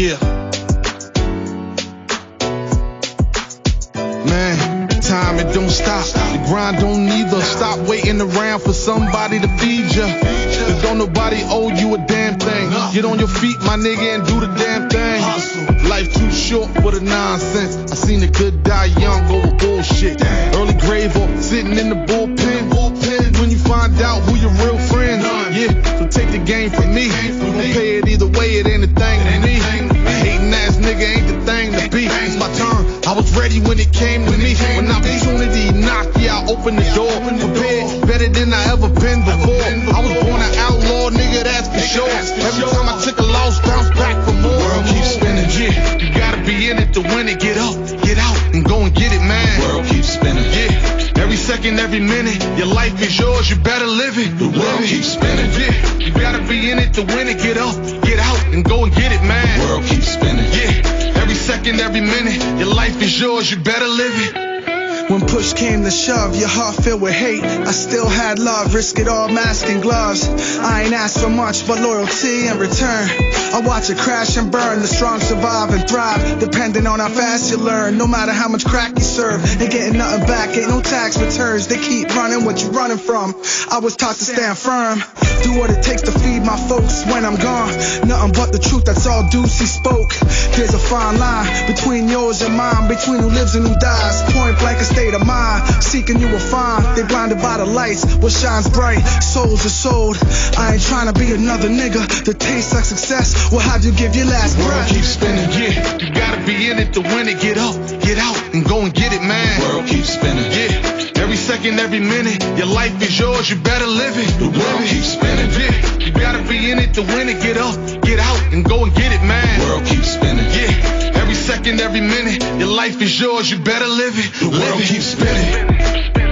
Yeah. Man, time it don't stop. The grind don't neither. Stop waiting around for somebody to feed ya. Cause don't nobody owe you a damn thing. Get on your feet, my nigga, and do the damn thing. Life too short for the nonsense. I seen a good die young over bullshit. Early grave or sitting in the bullpen. When you find out who your real friends. Yeah, so take the game from me. You gon' pay it either way, it ain't a thing second, every minute, your life is yours. You better live it. The world keeps spinning. Yeah. You gotta be in it to win it. Get up, get out, and go and get it, man. The World keeps spinning. Yeah. Every second, every minute, your life is yours. You better live it. When push came to shove, your heart filled with hate. I still had love, risk it all, mask and gloves. I ain't asked for much, but loyalty in return. I watch it crash and burn. The strong survive and thrive, depending on how fast you learn. No matter how much crack you serve, ain't getting nothing back, ain't no tax returns. They keep running what you running from. I was taught to stand firm, do what it takes to feed my folks when I'm gone. Nothing but the truth, that's all Deucey spoke. There's a fine line between yours and mine, between who lives and who dies. Point blank, a state of mind, seeking you will find. They blinded by the lights, what shines bright. Souls are sold. I ain't trying to be another nigga. The taste like success will have you give your last breath. World breath. keeps spinning, yeah. You gotta be in it to win it. Get up, get out, and go and get it, man. World keeps spinning. Yeah. Every second, every minute, your life is yours. You better live it. The world keeps spinning. Yeah. You gotta be in it to win it. Get up, get out, and go and get Yeah. Every second, every minute, your life is yours. You better live it. The live world it. keeps spinning.